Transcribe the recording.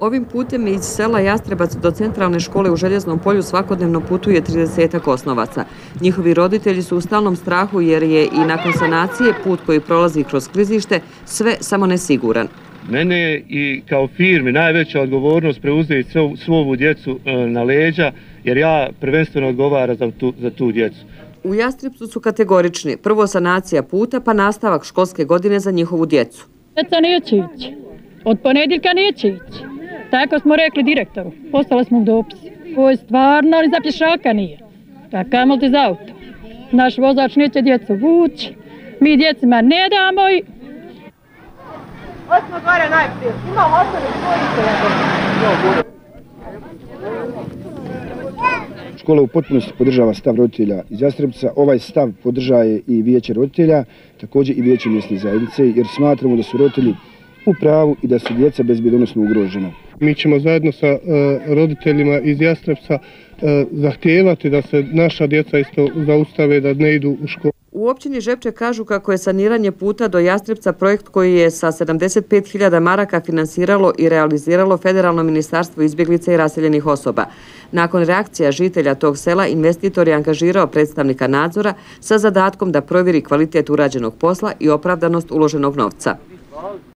Ovim putem iz sela Jastrebac do centralne škole u Željeznom polju svakodnevno putuje 30 osnovaca. Njihovi roditelji su u stalnom strahu jer je i nakon sanacije put koji prolazi kroz klizište sve samo nesiguran. Mene je i kao firmi najveća odgovornost preuzeti svu ovu djecu e, na leđa jer ja prvenstveno odgovaram za tu, za tu djecu. U Jastrebcu su kategorični. Prvo sanacija puta pa nastavak školske godine za njihovu djecu. Djeca neće ići. Od ponedjeljka neće ići. Tako smo rekli direktoru. Postala smo u dopis. Ovo je stvarno, ali za pješaka nije. Tako kamo ti za auto. Naš vozač neće djecu vući. Mi djecima ne damo i... Osmo gore najprije. Ima osnovi svoji Škola u potpunosti podržava stav roditelja iz Jastrebca. Ovaj stav podržaje i vijeće roditelja, također i vijeće mjesne zajednice, jer smatramo da su roditelji u pravu i da su djeca bezbjedonosno ugrožena. Mi ćemo zajedno sa e, roditeljima iz Jastrebca e, zahtijevati da se naša djeca isto zaustave da ne idu u školu. U općini Žepče kažu kako je saniranje puta do Jastrebca projekt koji je sa 75.000 maraka finansiralo i realiziralo Federalno ministarstvo izbjeglica i raseljenih osoba. Nakon reakcija žitelja tog sela, investitor je angažirao predstavnika nadzora sa zadatkom da provjeri kvalitet urađenog posla i opravdanost uloženog novca.